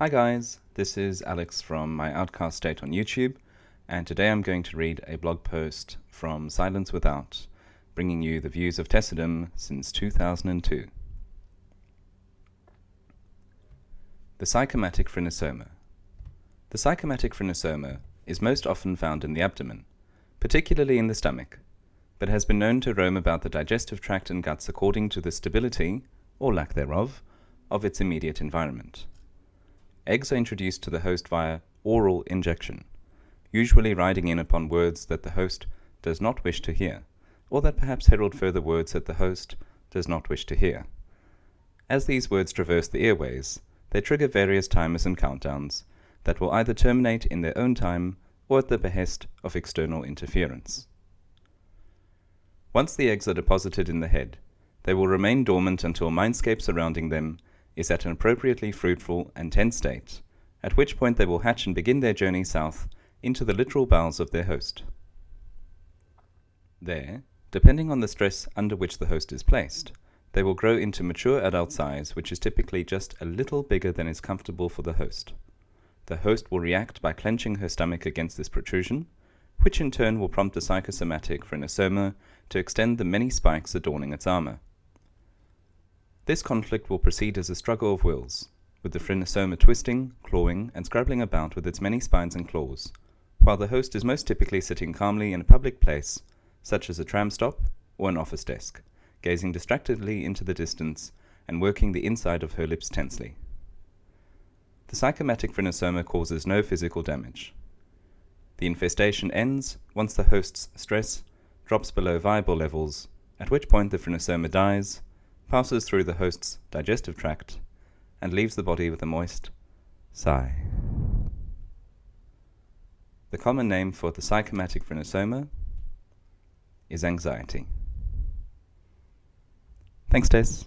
Hi guys, this is Alex from My Outcast State on YouTube, and today I'm going to read a blog post from Silence Without, bringing you the views of Tessidim since 2002. The psychomatic phrynosoma. The psychomatic phrynosoma is most often found in the abdomen, particularly in the stomach, but has been known to roam about the digestive tract and guts according to the stability, or lack thereof, of its immediate environment. Eggs are introduced to the host via oral injection, usually riding in upon words that the host does not wish to hear, or that perhaps herald further words that the host does not wish to hear. As these words traverse the airways, they trigger various timers and countdowns that will either terminate in their own time or at the behest of external interference. Once the eggs are deposited in the head, they will remain dormant until mindscape surrounding them is at an appropriately fruitful and tense state, at which point they will hatch and begin their journey south into the literal bowels of their host. There, depending on the stress under which the host is placed, they will grow into mature adult size, which is typically just a little bigger than is comfortable for the host. The host will react by clenching her stomach against this protrusion, which in turn will prompt the psychosomatic phrynosoma to extend the many spikes adorning its armor. This conflict will proceed as a struggle of wills, with the phrynosoma twisting, clawing, and scrabbling about with its many spines and claws, while the host is most typically sitting calmly in a public place, such as a tram stop or an office desk, gazing distractedly into the distance and working the inside of her lips tensely. The psychomatic phrynosoma causes no physical damage. The infestation ends once the host's stress drops below viable levels, at which point the phrynosoma dies passes through the host's digestive tract, and leaves the body with a moist sigh. The common name for the psychomatic phrynosoma is anxiety. Thanks, Tess.